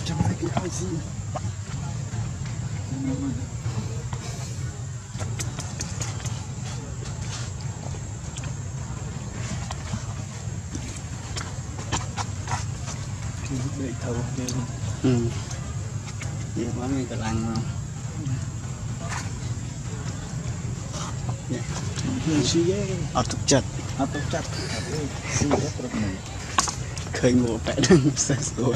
Jamaican housing. Đợi thầu kia không? Ừ. Vậy quá mình cần ăn không? ở thực chất ở thực chất khơi ngộ tại đang xa xôi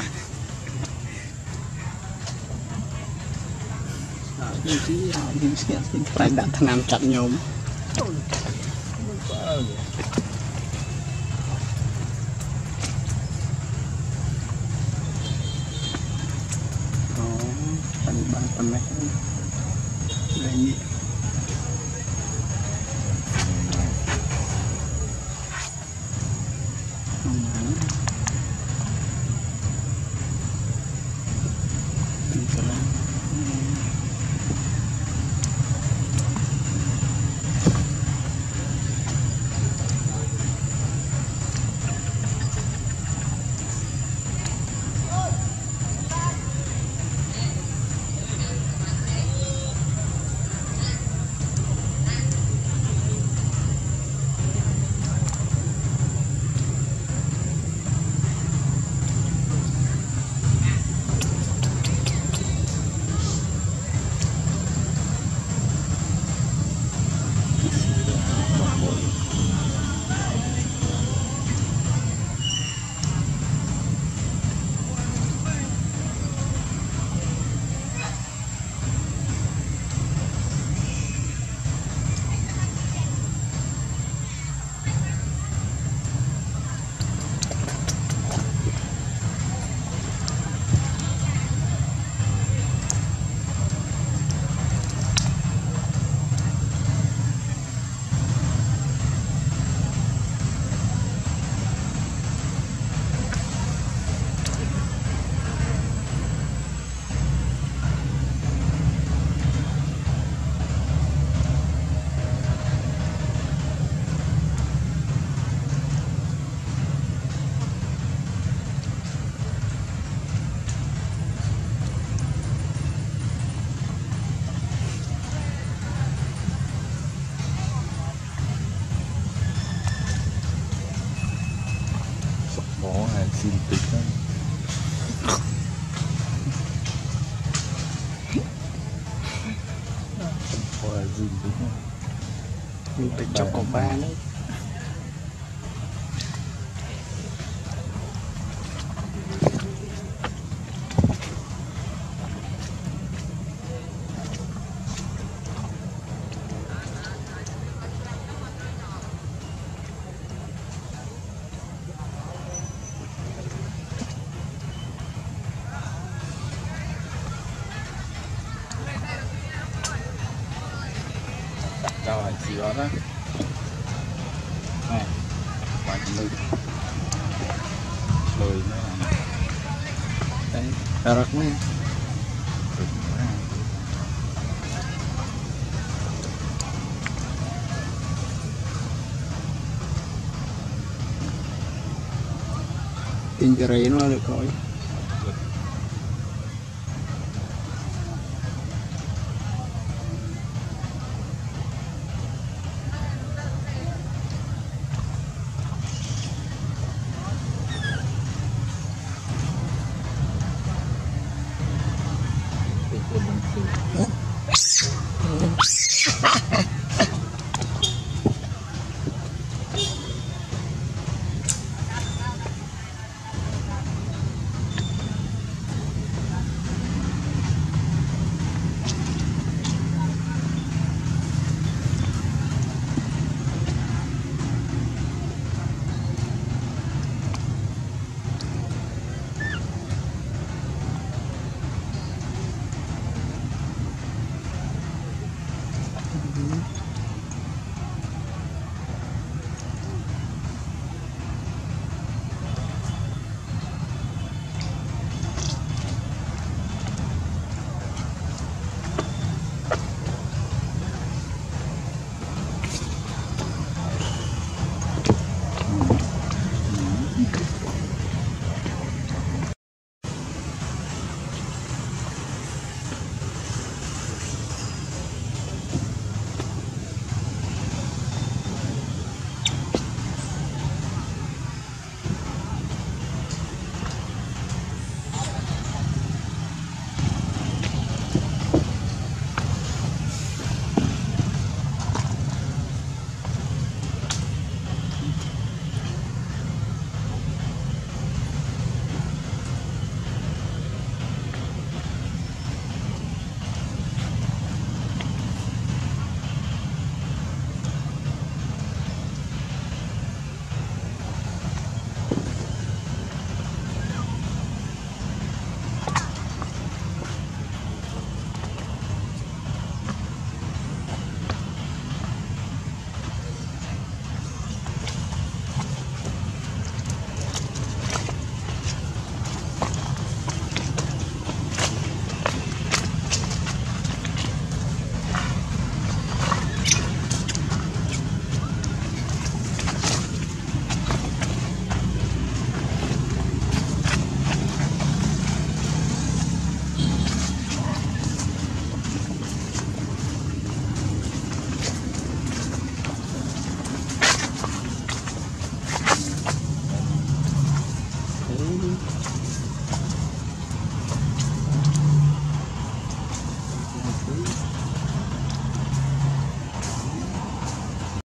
តែដាក់ថ្នាំចាក់ញោមអូបានប៉ុណ្ណេះលេងនេះ Mm-hmm. Hàng xin tịch ba đấy. gì đó đó. Này quay lên rồi nó đấy là rắc mấy Injury nó được coi